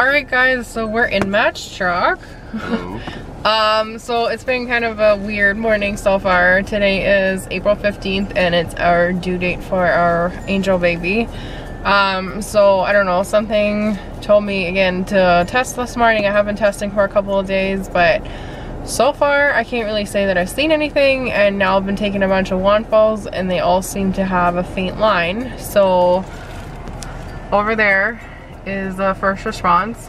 Alright guys, so we're in Matt's truck. um, so it's been kind of a weird morning so far. Today is April 15th and it's our due date for our angel baby. Um, so I don't know, something told me again to test this morning. I have been testing for a couple of days, but so far I can't really say that I've seen anything and now I've been taking a bunch of Wondfos and they all seem to have a faint line. So over there is the first response.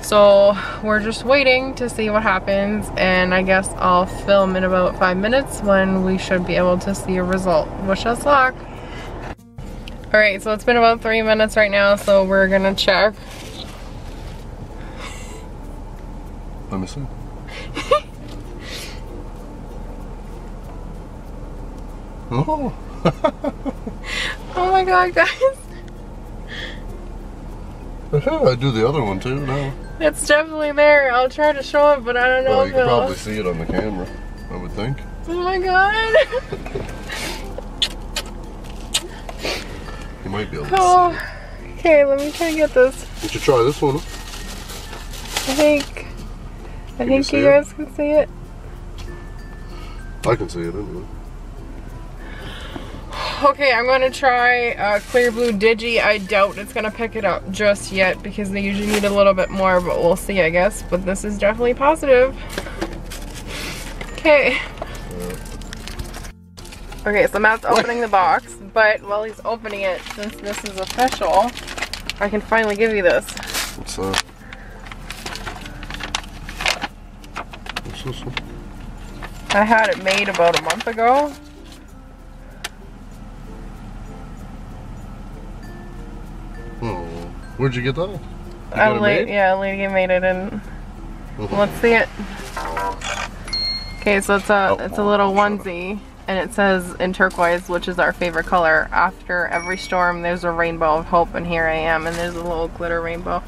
So we're just waiting to see what happens and I guess I'll film in about five minutes when we should be able to see a result. Wish us luck. Alright, so it's been about three minutes right now, so we're gonna check. Let me see. oh. oh my god, guys. I do the other one too now. It's definitely there. I'll try to show it, but I don't know Well, if you can probably see it on the camera, I would think. Oh my god. You might be able to Oh. Okay, let me try to get this. You should try this one. I think I Can think you it? guys can see it. I can see it anyway. Okay, I'm gonna try uh, Clearblue Digi. I doubt it's gonna pick it up just yet because they usually need a little bit more, but we'll see, I guess. But this is definitely positive. Okay. Okay, so Matt's opening the box, but while he's opening it, since this is official, I can finally give you this. What's up? What's this one? I had it made about a month ago. Where'd you get that? You A got it la- yeah, a lady made it and Mhm. let's see it. Okay, so it's a Oh, it's a little onesie and it says in turquoise, which is our favorite color. After every storm, there's a rainbow of hope, and here I am, and there's a little glitter rainbow.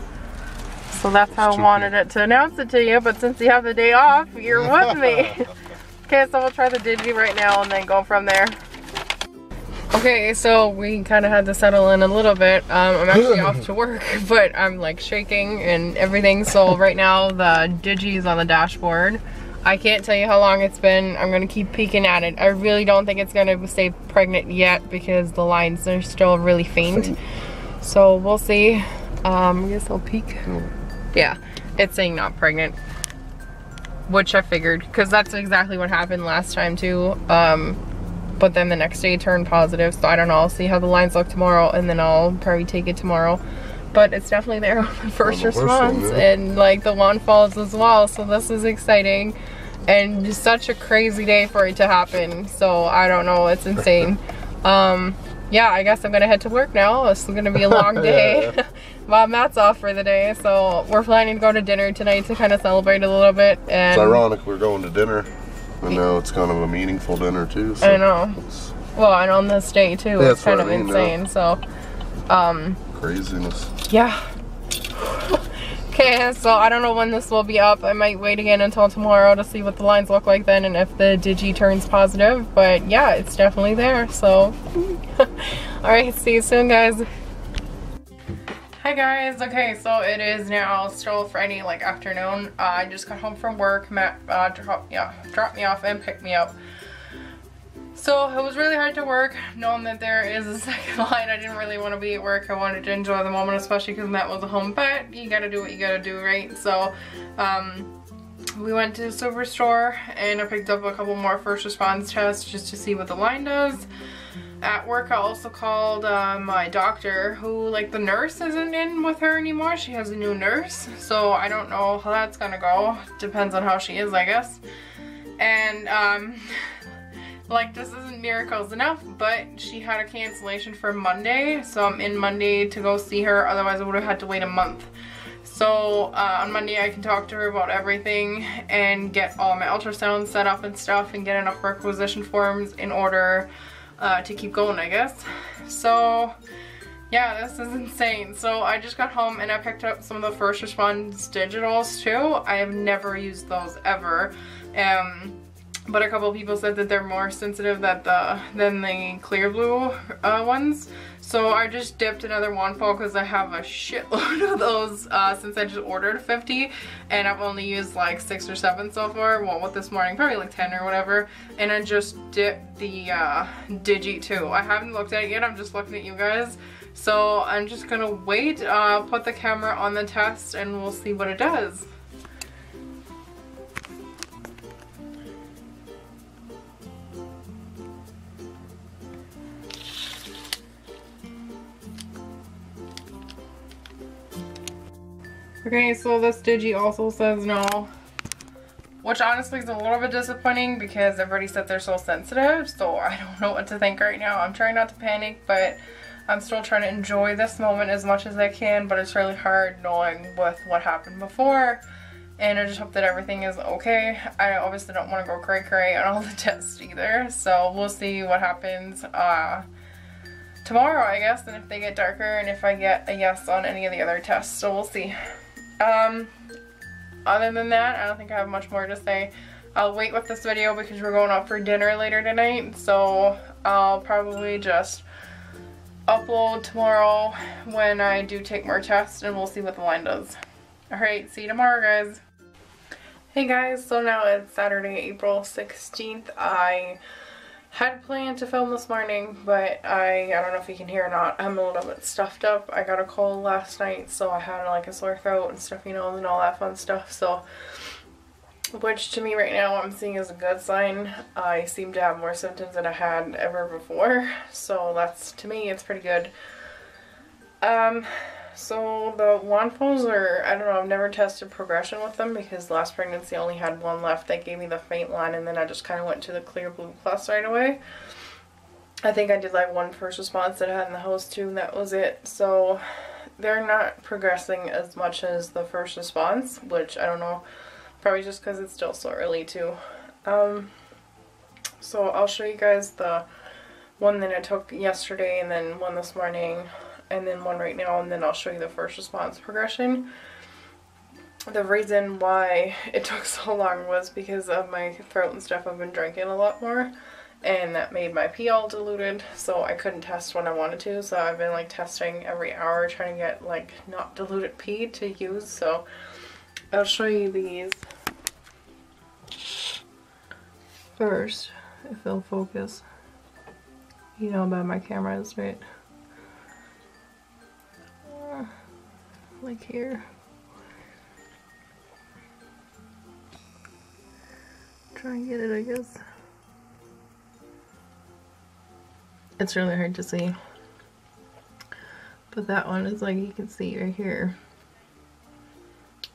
So that's how I wanted it to announce it to you, but since you have the day off, you're with me. okay, so we'll try the digi right now and then go from there. Okay, so we kind of had to settle in a little bit. Um, I'm actually off to work, but I'm like shaking and everything. So right now the digi is on the dashboard. I can't tell you how long it's been. I'm gonna keep peeking at it. I really don't think it's gonna stay pregnant yet because the lines are still really faint. So we'll see. Um, I guess I'll peek. Yeah, it's saying not pregnant. Which I figured, because that's exactly what happened last time too. Um, but then the next day turned positive, so I don't know. I'll see how the lines look tomorrow, and then I'll probably take it tomorrow. But it's definitely there on the first the first one, response, yeah. and like the Wondfos as well, so this is exciting. And just such a crazy day for it to happen, so I don't know, it's insane. um, yeah, I guess I'm gonna head to work now. It's gonna be a long day. While Matt's off for the day, so we're planning to go to dinner tonight to kind of celebrate a little bit. And It's ironic we're going to dinner, and now it's kind of a meaningful dinner too. So I know. Well, and on this day too, Yeah, it's kind of I mean, yeah. insane. So, um, craziness. yeah. okay, so I don't know when this will be up. I might wait again until tomorrow to see what the lines look like then and if the digi turns positive. But yeah, it's definitely there. So, all right, see you soon, guys. Hi guys, okay, so it is now still Friday, like afternoon. Uh, I just got home from work. Matt uh, dropped, yeah, dropped me off and picked me up. So it was really hard to work, knowing that there is a second line. I didn't really want to be at work. I wanted to enjoy the moment, especially because Matt was home. But you gotta do what you gotta do, right? So, um, we went to the Superstore and I picked up a couple more first response tests just to see what the line does. At work, I also called uh, my doctor, who, like, the nurse isn't in with her anymore. She has a new nurse, so I don't know how that's gonna go. Depends on how she is, I guess. And, um, like, this isn't miracles enough, but she had a cancellation for Monday, so I'm in Monday to go see her. Otherwise, I would have had to wait a month. So uh, on Monday I can talk to her about everything and get all my ultrasounds set up and stuff and get enough requisition forms in order uh, to keep going I guess. So yeah, this is insane. So I just got home and I picked up some of the first response digitals too. I have never used those ever. Um, but a couple people said that they're more sensitive that the than the Clearblue uh, ones. So I just dipped another Wondfo because I have a shitload of those uh, since I just ordered 50 and I've only used like six or seven so far. Well, with this morning, probably like 10 or whatever. And I just dipped the uh, Digi too. I haven't looked at it yet. I'm just looking at you guys. So I'm just gonna wait, uh, put the camera on the test and we'll see what it does. Okay, so this Digi also says no. Which honestly is a little bit disappointing because I've already said they're so sensitive. So I don't know what to think right now. I'm trying not to panic, but I'm still trying to enjoy this moment as much as I can. But it's really hard knowing with what happened before. And I just hope that everything is okay. I obviously don't want to go cray cray on all the tests either. So we'll see what happens. Uh, tomorrow, I guess, and if they get darker, and if I get a yes on any of the other tests. So we'll see. Um, other than that, I don't think I have much more to say. I'll wait with this video because we're going out for dinner later tonight, so I'll probably just upload tomorrow when I do take more tests and we'll see what the line does. Alright, see you tomorrow guys. Hey guys, so now it's Saturday, April 16th. I had planned to film this morning, but I, I don't know if you can hear or not, I'm a little bit stuffed up. I got a cold last night, so I had like a sore throat and stuffy nose and all that fun stuff, so which to me right now I'm seeing as a good sign. I seem to have more symptoms than I had ever before, so that's, to me, it's pretty good. Um, so the Wondfos are, I don't know, I've never tested progression with them because last pregnancy only had one left. They gave me the faint line and then I just kind of went to the Clearblue plus right away. I think I did like one first response that I had in the house too and that was it. So they're not progressing as much as the first response, which I don't know, probably just because it's still so early too. Um, so I'll show you guys the one that I took yesterday and then one this morning and then one right now and then I'll show you the first response progression. The reason why it took so long was because of my throat and stuff. I've been drinking a lot more and that made my pee all diluted so I couldn't test when I wanted to so I've been like testing every hour trying to get like not diluted pee to use so I'll show you these first if it'll focus you know about my cameras right like here. Try and get it, I guess. It's really hard to see. But that one is like you can see right here.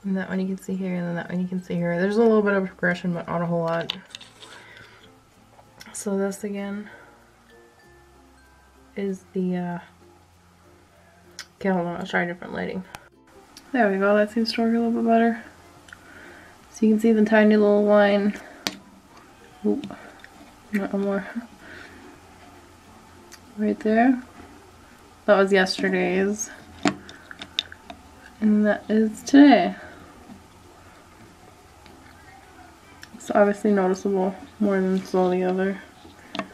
And that one you can see here, and then that one you can see here. There's a little bit of progression, but not a whole lot. So this again is the, uh, okay, hold on, I'll try a different lighting. There we go, that seems to work a little bit better. So you can see the tiny little line. Oop, not more. Right there. That was yesterday's. And that is today. It's obviously noticeable more than all the other. I'm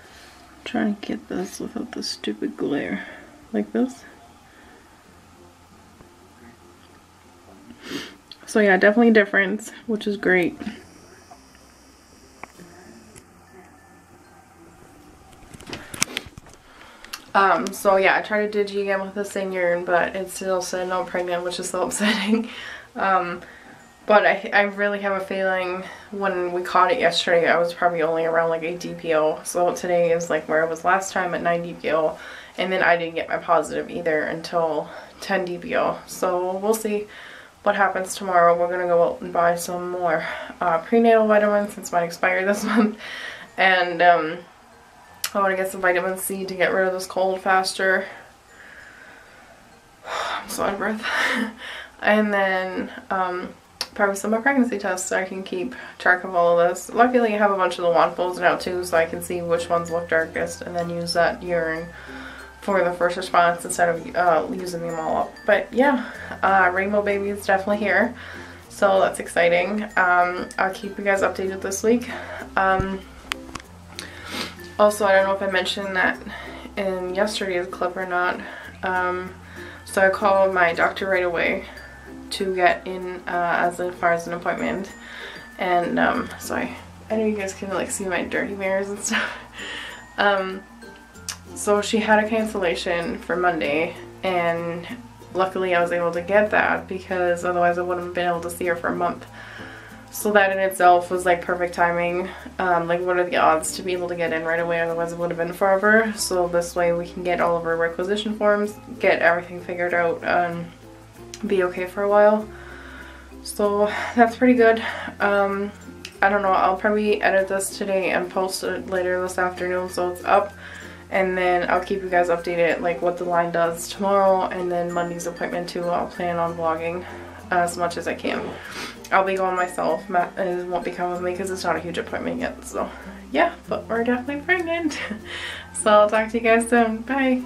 trying to get this without the stupid glare. Like this. So yeah, definitely a difference, which is great. Um, so yeah, I tried to digi again with the same urine, but it still said I'm pregnant, which is so upsetting. Um, but I, I really have a feeling when we caught it yesterday, I was probably only around like 8 DPO. So today is like where I was last time at 9 DPO. And then I didn't get my positive either until 10 DPO. So we'll see what happens tomorrow. We're going to go out and buy some more uh, prenatal vitamins since mine expired this month. And um, I want to get some vitamin C to get rid of this cold faster. I'm so out of breath. and then um, probably some more pregnancy tests so I can keep track of all of this. Luckily I have a bunch of the Wondfos now too so I can see which ones look darkest and then use that urine for the first response instead of uh, using them all up. But yeah, uh, Rainbow Baby is definitely here. So that's exciting. Um, I'll keep you guys updated this week. Um, also, I don't know if I mentioned that in yesterday's clip or not. Um, so I called my doctor right away to get in uh, as far as an appointment. And um, sorry, I know you guys can like see my dirty mirrors and stuff. so she had a cancellation for Monday and luckily I was able to get that because otherwise I wouldn't have been able to see her for a month. So that in itself was like perfect timing. Um, like what are the odds to be able to get in right away otherwise it would have been forever. So this way we can get all of our requisition forms, get everything figured out and be okay for a while. So that's pretty good. Um, I don't know, I'll probably edit this today and post it later this afternoon so it's up and then I'll keep you guys updated like what the line does tomorrow and then Monday's appointment too. I'll plan on vlogging as much as I can. I'll be going myself Matt won't be coming with me because it's not a huge appointment yet so yeah but we're definitely pregnant. So I'll talk to you guys soon. Bye